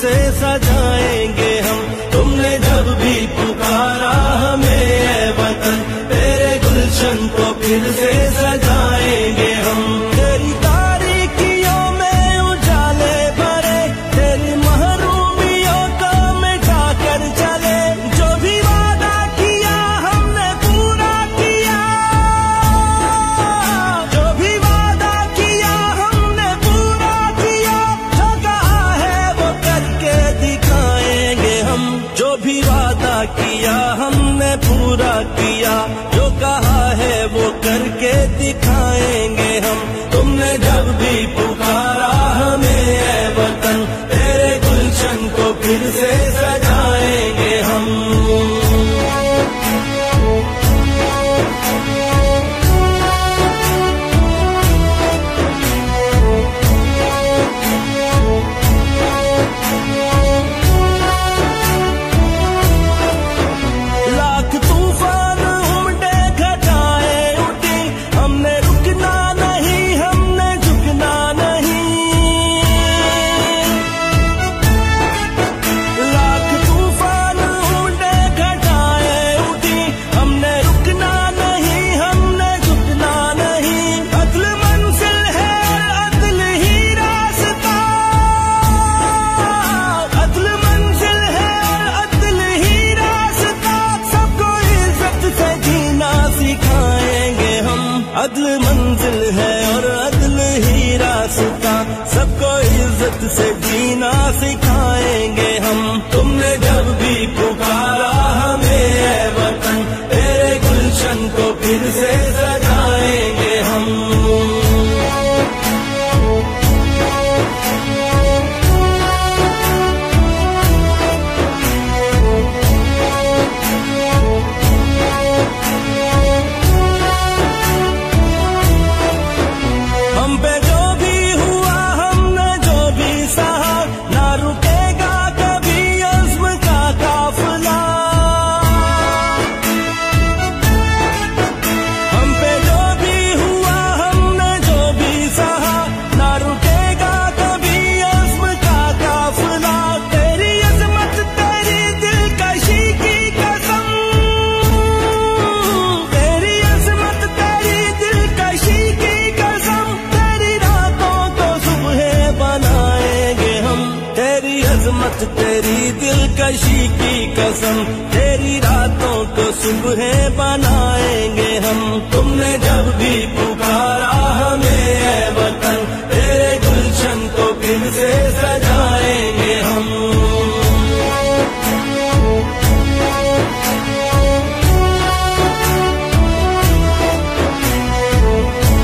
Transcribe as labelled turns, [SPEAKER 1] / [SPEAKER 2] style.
[SPEAKER 1] से सजाएँगे हम। तुमने जब भी पुकारा हमें वतन तेरे गुलशन को फिर से भी वादा किया हमने पूरा किया। जीना सिखाएँगे हम। मत तेरी दिलकशी की कसम। तेरी रातों को सुबह बनाएँगे हम। तुमने जब भी पुकारा हमें वतन। तेरे गुलशन को फिर से सजा